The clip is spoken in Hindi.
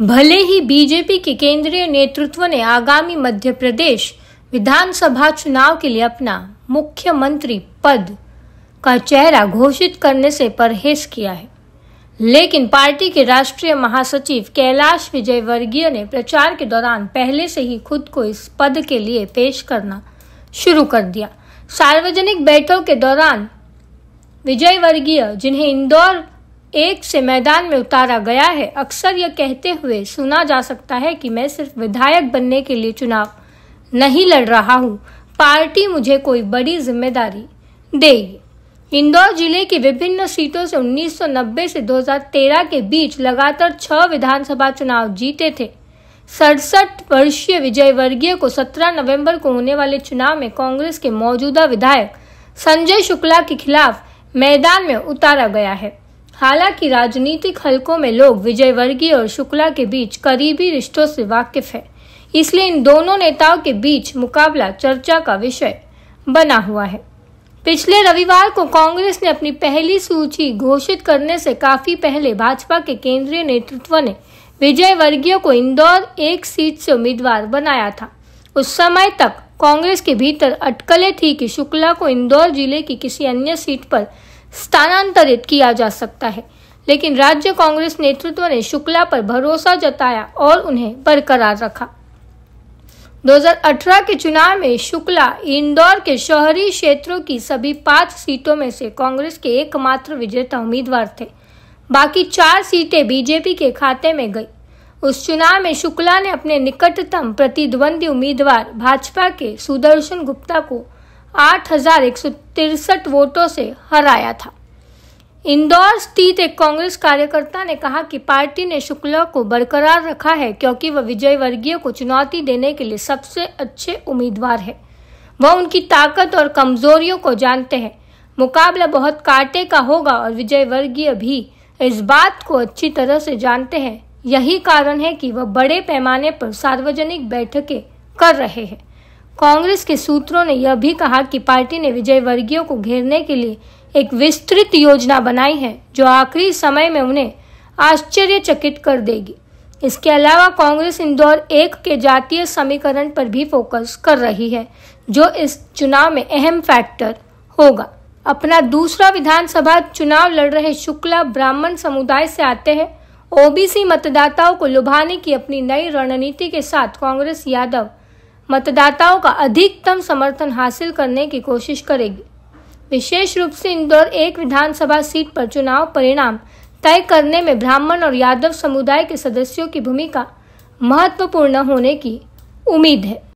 भले ही बीजेपी के केंद्रीय नेतृत्व ने आगामी मध्य प्रदेश विधानसभा चुनाव के लिए अपना मुख्यमंत्री पद का चेहरा घोषित करने से परहेज किया है। लेकिन पार्टी के राष्ट्रीय महासचिव कैलाश विजयवर्गीय ने प्रचार के दौरान पहले से ही खुद को इस पद के लिए पेश करना शुरू कर दिया। सार्वजनिक बैठक के दौरान विजयवर्गीय, जिन्हें इंदौर एक से मैदान में उतारा गया है। अक्सर यह कहते हुए सुना जा सकता है कि मैं सिर्फ़ विधायक बनने के लिए चुनाव नहीं लड़ रहा हूँ। पार्टी मुझे कोई बड़ी ज़िम्मेदारी देगी। इंदौर ज़िले की विभिन्न सीटों से 1990 से 2013 के बीच लगातार छह विधानसभा चुनाव जीते थे। सड़सठ वर्षीय विजय वर्गीय को 17 नवंबर को होने वाले चुनाव में कांग्रेस के मौजूदा विधायक संजय शुक्ला के खिलाफ मैदान में उतारा गया है। हालाँकि राजनीतिक हलकों में लोग विजय वर्गीय और शुक्ला के बीच करीबी रिश्तों से वाकिफ है। इसलिए इन दोनों नेताओं के बीच मुकाबला चर्चा का विषय बना हुआ है। पिछले रविवार को कांग्रेस ने अपनी पहली सूची घोषित करने से काफ़ी पहले भाजपा के केंद्रीय नेतृत्व ने विजय वर्गीय को इंदौर एक सीट से उम्मीदवार बनाया था। उस समय तक कांग्रेस के भीतर अटकलें थी कि शुक्ला को इंदौर ज़िले की किसी अन्य सीट पर स्थानांतरित किया जा सकता है। लेकिन राज्य कांग्रेस नेतृत्व ने शुक्ला पर भरोसा जताया और उन्हें बरकरार रखा। 2018 के चुनाव में शुक्ला इंदौर के शहरी क्षेत्रों की सभी पाँच सीटों में से कांग्रेस के एकमात्र विजेता उम्मीदवार थे। बाकी चार सीटें बीजेपी के खाते में गई। उस चुनाव में शुक्ला ने अपने निकटतम प्रतिद्वंदी उम्मीदवार भाजपा के सुदर्शन गुप्ता को आठ वोटों से हराया था। इंदौर स्थित एक कांग्रेस कार्यकर्ता ने कहा कि पार्टी ने शुक्ला को बरकरार रखा है क्योंकि वह विजय वर्गीय को चुनौती देने के लिए सबसे अच्छे उम्मीदवार है। वह उनकी ताकत और कमजोरियों को जानते हैं। मुकाबला बहुत कांटे का होगा और विजय वर्गीय भी इस बात को अच्छी तरह से जानते हैं। यही कारण है कि वह बड़े पैमाने पर सार्वजनिक बैठकें कर रहे हैं। कांग्रेस के सूत्रों ने यह भी कहा कि पार्टी ने विजय वर्गीय को घेरने के लिए एक विस्तृत योजना बनाई है, जो आखिरी समय में उन्हें आश्चर्यचकित कर देगी। इसके अलावा कांग्रेस इंदौर एक के जातीय समीकरण पर भी फोकस कर रही है, जो इस चुनाव में अहम फैक्टर होगा। अपना दूसरा विधानसभा चुनाव लड़ रहे शुक्ला ब्राह्मण समुदाय से आते हैं। ओबीसी मतदाताओं को लुभाने की अपनी नई रणनीति के साथ कांग्रेस यादव मतदाताओं का अधिकतम समर्थन हासिल करने की कोशिश करेगी। विशेष रूप से इंदौर एक विधानसभा सीट पर चुनाव परिणाम तय करने में ब्राह्मण और यादव समुदाय के सदस्यों की भूमिका महत्वपूर्ण होने की उम्मीद है।